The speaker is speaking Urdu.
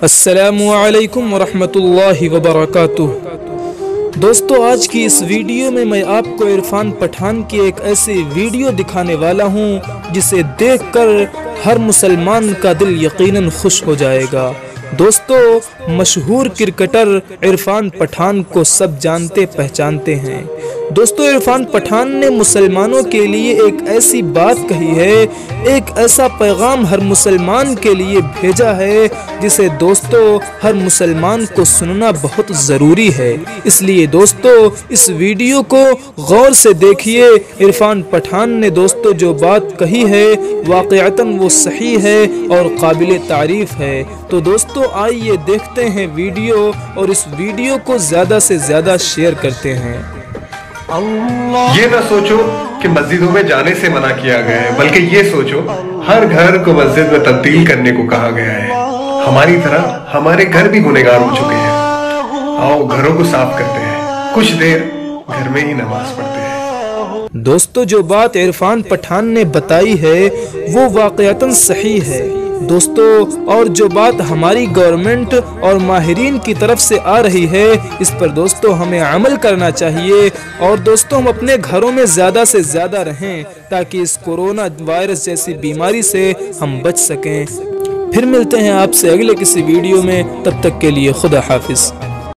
السلام علیکم ورحمۃ اللہ وبرکاتہ۔ دوستو، آج کی اس ویڈیو میں میں آپ کو عرفان پٹھان کی ایک ایسی ویڈیو دکھانے والا ہوں، جسے دیکھ کر ہر مسلمان کا دل یقیناً خوش ہو جائے گا۔ دوستو، مشہور کرکٹر عرفان پٹھان کو سب جانتے، پہچانتے ہیں۔ دوستو عرفان پٹھان نے مسلمانوں کے لیے ایک ایسی بات کہی ہے، ایک ایسا پیغام ہر مسلمان کے لیے بھیجا ہے، جسے دوستو ہر مسلمان کو سننا بہت ضروری ہے۔ اس لیے دوستو، اس ویڈیو کو غور سے دیکھیے۔ عرفان پٹھان نے دوستو جو بات کہی ہے، واقعتاً وہ صحیح ہے اور قابل تعریف ہے۔ تو دوستو، آئیے دیکھتے ہیں ویڈیو اور اس ویڈیو کو زیادہ سے زیادہ شیئر کرتے ہیں۔ یہ نہ سوچو کہ مسجدوں میں جانے سے منع کیا گیا ہے بلکہ یہ سوچو ہر گھر کو مسجد میں تبدیل کرنے کو کہا گیا ہے۔ ہماری طرح ہمارے گھر بھی گنےگار ہو چکے ہیں۔ آؤ گھروں کو صاف کرتے ہیں۔ کچھ دیر گھر میں ہی نماز پڑھتے ہیں۔ دوستو جو بات عرفان پٹھان نے بتائی ہے وہ واقعتاً صحیح ہے۔ دوستو، اور جو بات ہماری گورنمنٹ اور ماہرین کی طرف سے آ رہی ہے، اس پر دوستو ہمیں عمل کرنا چاہیے۔ اور دوستو، ہم اپنے گھروں میں زیادہ سے زیادہ رہیں، تاکہ اس کورونا وائرس جیسی بیماری سے ہم بچ سکیں۔ پھر ملتے ہیں آپ سے اگلے کسی ویڈیو میں، تب تک کے لیے خدا حافظ۔